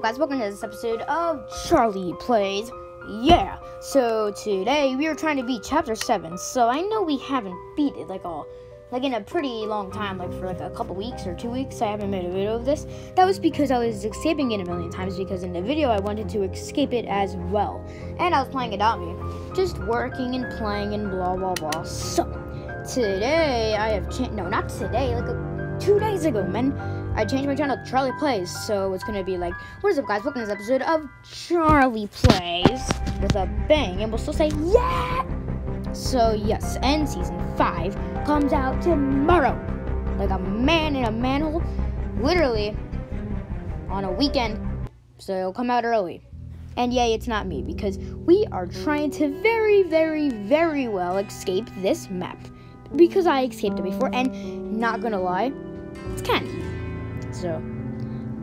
guys, welcome to this episode of Charlie Plays. Yeah, so today we are trying to beat chapter 7. So I know we haven't beat it like all like in a pretty long time, like for like a couple weeks or two weeks, I haven't made a video of this. That was because I was escaping it a million times because in the video I wanted to escape it as well. And I was playing me. Just working and playing and blah blah blah. So today I have changed no not today, like a, two days ago, man. I changed my channel to Charlie Plays, so it's gonna be like, what is up guys, welcome to this episode of Charlie Plays with a bang, and we'll still say yeah! So yes, and season 5 comes out tomorrow. Like a man in a manhole. Literally on a weekend. So it'll come out early. And yay, it's not me because we are trying to very, very, very well escape this map. Because I escaped it before, and not gonna lie, it's kind of easy. So,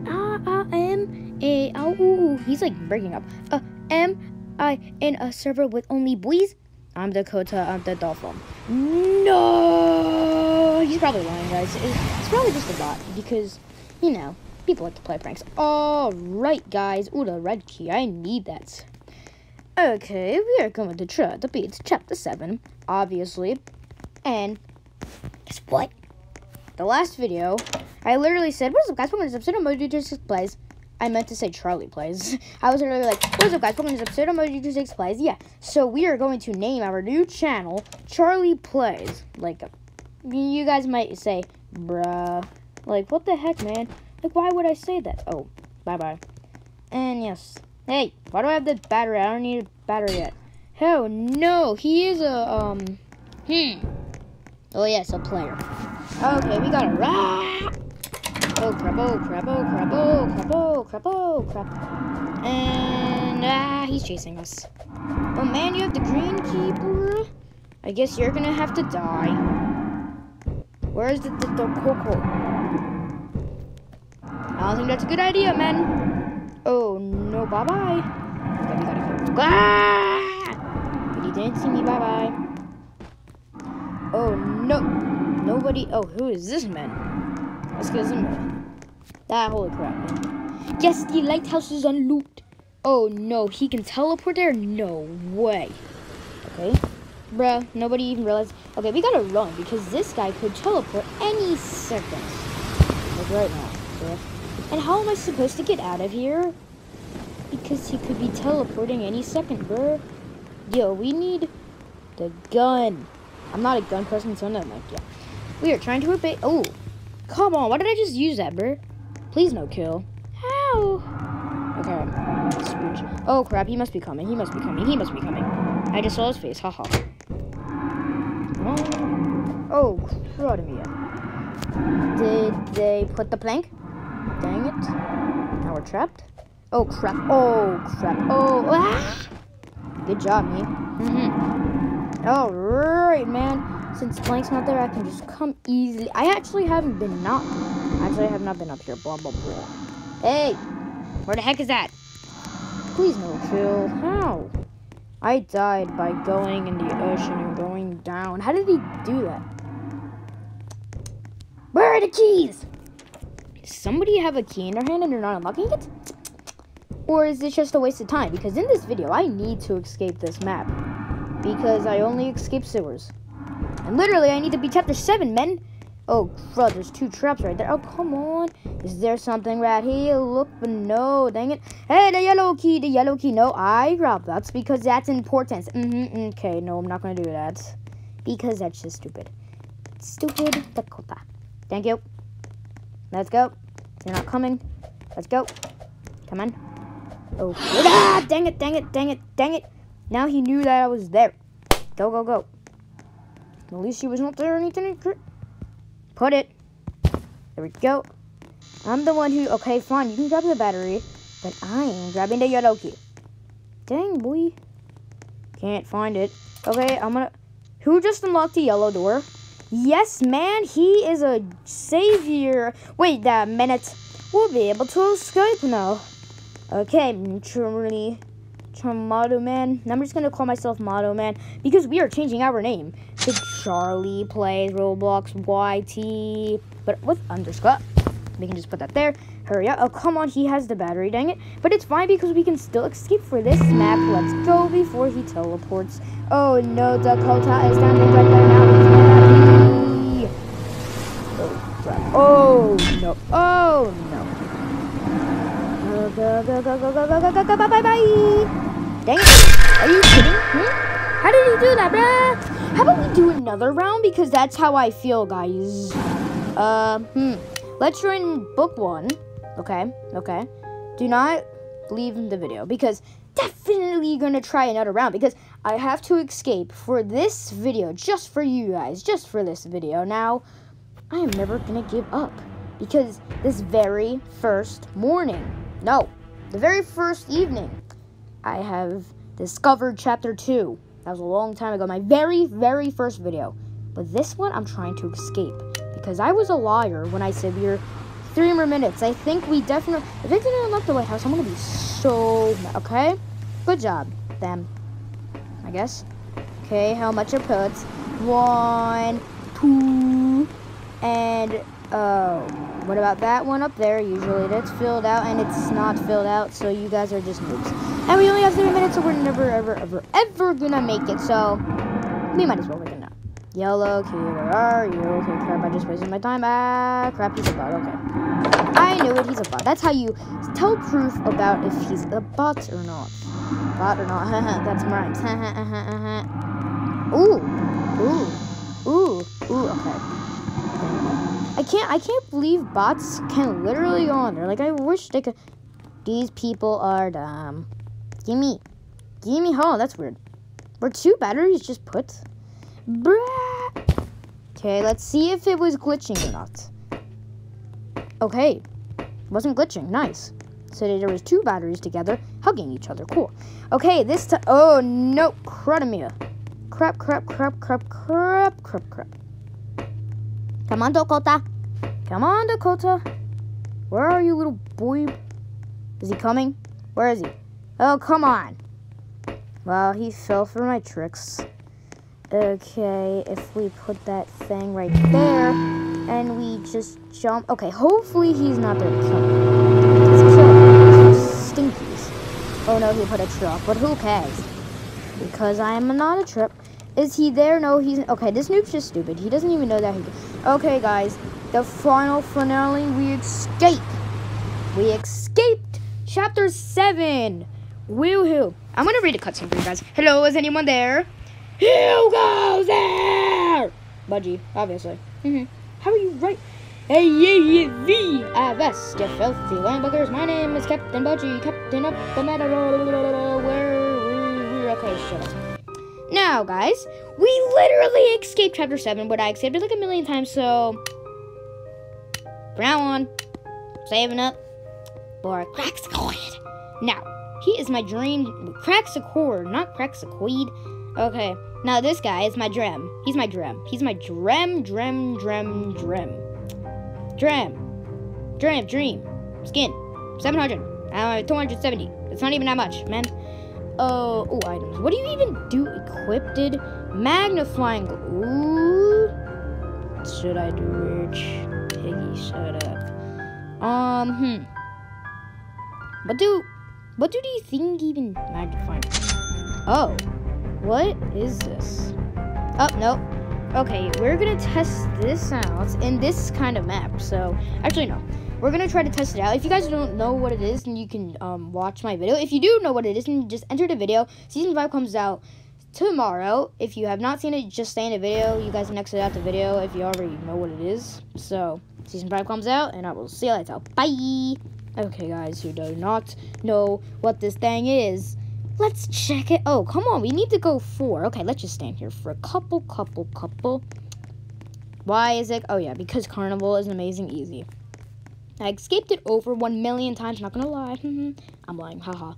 I am a oh, ooh, he's like breaking up. Uh, am I in a server with only boys? I'm Dakota. I'm the dolphin. No, he's probably lying, guys. It's probably just a bot because, you know, people like to play pranks. All right, guys. Ooh, the red key. I need that. Okay, we are going to try the beat chapter seven, obviously. And guess what? The last video, I literally said, "What's up, guys? Welcome to this episode of Mojo 26 Plays." I meant to say Charlie plays. I was literally like, what's up guys, welcome to this episode of Mojo 26 Plays. Yeah, so we are going to name our new channel Charlie Plays. Like, you guys might say, bruh, like, what the heck, man? Like, why would I say that? Oh, bye-bye. And yes, hey, why do I have the battery? I don't need a battery yet. Oh, no, he is a, um, hmm. Oh, yes, a player. Okay, we got a rah! Oh crap, oh crap, oh crap, oh crap, oh crap, oh crap. And, ah, he's chasing us. Oh man, you have the green bro. I guess you're gonna have to die. Where's the, the, the coco? I don't think that's a good idea, man. Oh no, bye-bye. Okay, we gotta go. Ah! But he didn't see me, bye-bye. Oh no. Nobody, oh, who is this man? Let's get some that holy crap, man. Yes, the lighthouse is unlooped. Oh no, he can teleport there? No way. Okay. Bruh, nobody even realized. Okay, we gotta run because this guy could teleport any second. Like right now, bruh. And how am I supposed to get out of here? Because he could be teleporting any second, bruh. Yo, we need the gun. I'm not a gun person, so no, like, yeah. We are trying to obey. Oh, come on. Why did I just use that, bruh? Please no kill. How? Okay. Oh crap, he must be coming. He must be coming. He must be coming. I just saw his face. Haha. Oh, oh crudimia. Did they put the plank? Dang it. Now we're trapped. Oh crap. Oh crap. Oh. Ah! Good job, me. Mm-hmm. Alright, man. Since Blank's not there, I can just come easily. I actually haven't been not. Actually, I have not been up here. Blah, blah, blah. Hey! Where the heck is that? Please no chill. How? I died by going in the ocean and going down. How did he do that? Where are the keys? Does somebody have a key in their hand and they're not unlocking it? Or is this just a waste of time? Because in this video, I need to escape this map. Because I only escape sewers. And literally, I need to be chapter 7, men. Oh, crud, there's two traps right there. Oh, come on. Is there something right here? Look, but no, dang it. Hey, the yellow key, the yellow key. No, I grabbed that because that's important. Mm-hmm, okay, no, I'm not going to do that. Because that's just stupid. Stupid Dakota. Thank you. Let's go. You're not coming. Let's go. Come on. Oh, ah, dang it, dang it, dang it, dang it. Now he knew that I was there. Go, go, go. At least she was not there or anything. Put it. There we go. I'm the one who, okay, fine, you can grab the battery, but I am grabbing the yellow key. Dang, boy. Can't find it. Okay, I'm gonna, who just unlocked the yellow door? Yes, man, he is a savior. Wait a minute. We'll be able to escape now. Okay, truly. Motto Man. I'm just gonna call myself Motto Man because we are changing our name to Charlie Plays Roblox YT, but with underscore. We can just put that there. Hurry up. Oh, come on. He has the battery. Dang it. But it's fine because we can still escape for this map. Let's go before he teleports. Oh, no. Dakota is standing right there now. Oh, crap. Oh, no. Oh, no. Go, go, go, go, go, go, go, go, go, bye, bye. Dang it. Are you kidding? Hmm? How did he do that, bruh? How about we do another round? Because that's how I feel, guys. Uh, hmm. Let's join book one. Okay, okay. Do not leave the video because definitely gonna try another round because I have to escape for this video, just for you guys, just for this video. Now, I am never gonna give up because this very first morning, no, the very first evening, I have discovered chapter two. That was a long time ago, my very, very first video. But this one, I'm trying to escape because I was a liar when I said we are Three more minutes. I think we definitely... If they didn't unlock the White House, I'm going to be so mad. Okay? Good job, them. I guess. Okay, how much it puts? One, two, and... Oh, what about that one up there? Usually that's filled out, and it's not filled out, so you guys are just noobs. And we only have three minutes, so we're never, ever, ever, ever gonna make it, so we might as well make it now. Yellow key, where are you? Okay, crap, I just wasted my time. Ah, crap, he's a bot, okay. I knew it, he's a bot. That's how you tell proof about if he's a bot or not. Bot or not, that's rhymes. ooh, I can't, I can't believe bots can literally go on there. Like, I wish they could. These people are dumb. Gimme, gimme, oh, that's weird. Were two batteries just put? Bruh. Okay, let's see if it was glitching or not. Okay, wasn't glitching. Nice. So there was two batteries together, hugging each other. Cool. Okay, this time. Oh no. Crap, crap, crap, crap, crap, crap, crap. Come on, Dakota. Come on, Dakota. Where are you, little boy? Is he coming? Where is he? Oh, come on. Well, he fell for my tricks. Okay, if we put that thing right there, and we just jump. Okay, hopefully he's not there to kill me. Let's kill Stinkies. Oh no, he put a trap, but who cares? Because I am not a trip. Is he there? No, he's... Okay, this noob's just stupid. He doesn't even know that he... Okay, guys. The final finale, we escape. We escaped chapter 7. Woohoo. I'm going to read a cutscene for you guys. Hello, is anyone there? Who goes there? Budgie, obviously. Mm-hmm. How are you right? Hey, yeah, yeah, V, I vest, you filthy landbuggers. My name is Captain Budgie, Captain of the Meadow. Where, okay, shut up. Now, guys, we literally escaped Chapter 7, but I escaped it like a million times, so... Brown one. Saving up for Craxacoid. Now, he is my dream... Craxacord, not cracks a Craxacoid. Okay. Now this guy is my Drem. He's my Drem. He's my Drem, Drem, Drem, Drem. Drem. Drem, Dream. Skin. 700. Uh, 270. It's not even that much, man. Oh, oh, items. What do you even do? Equipped? Magnifying. Ooh. Should I do rich? Piggy, shut up. Um, hmm. What do, what do you think even magnifying? Oh. What is this? Oh, no. Okay, we're gonna test this out in this kind of map. So, actually, no. We're gonna try to test it out. If you guys don't know what it is, then you can um, watch my video. If you do know what it is, then just enter the video. Season 5 comes out tomorrow. If you have not seen it, just stay in the video. You guys can exit out the video if you already know what it is. So, Season 5 comes out, and I will see you later. Bye! Okay, guys who do not know what this thing is, Let's check it. Oh, come on. We need to go four. Okay, let's just stand here for a couple, couple, couple. Why is it? Oh, yeah, because Carnival is amazing easy. I escaped it over one million times. Not gonna lie. I'm lying. Haha.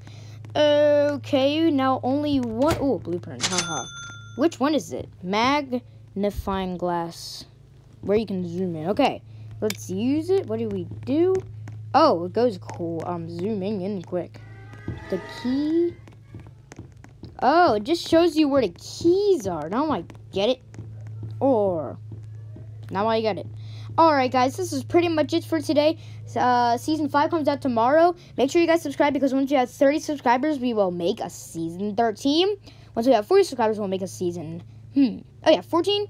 Okay, now only one. Oh, blueprint. Haha. Which one is it? Magnifying glass. Where you can zoom in. Okay, let's use it. What do we do? Oh, it goes cool. I'm zooming in quick. The key Oh, it just shows you where the keys are. Now I get it. Or, now I get it. All right, guys, this is pretty much it for today. Uh, season five comes out tomorrow. Make sure you guys subscribe because once we have 30 subscribers, we will make a season 13. Once we have 40 subscribers, we'll make a season. Hmm. Oh yeah, 14.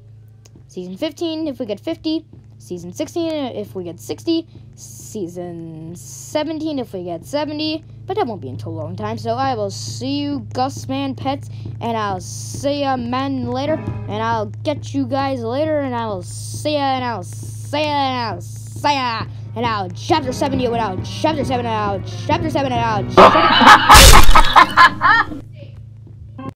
Season 15 if we get 50. Season 16 if we get 60. Season 17 if we get 70. But that won't be until a long time. So I will see you, Gus Man Pets, and I'll see ya, man, later. And I'll get you guys later, and I will see ya, and I'll see ya, and I'll see ya. And I'll chapter 70 and I'll chapter 7 and I'll chapter 7 and I'll chapter